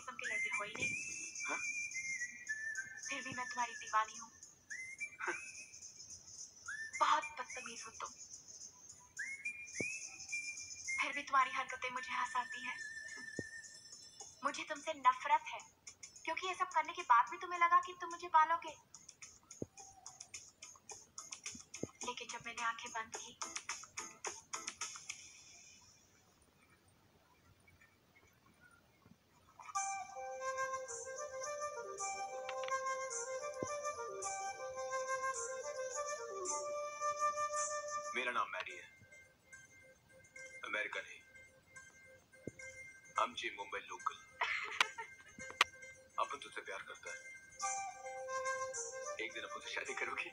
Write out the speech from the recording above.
किस्म के लड़के कोई नहीं। हा? फिर भी मैं तुम्हारी दीवानी हूँ। हाँ। बहुत बदतमीज हो तुम। फिर भी तुम्हारी हरकतें मुझे हंसाती हैं। मुझे तुमसे नफरत है क्योंकि ये सब करने के बाद भी तुम्हें लगा कि तुम मुझे पालोगे लेकिन जब मैंने आँखें बंद की मेरा नाम मैरी है। अमेरिकन है हम जी मुंबई लोकल। अपन तुझसे प्यार करता है। एक दिन अपन से शादी करोगी।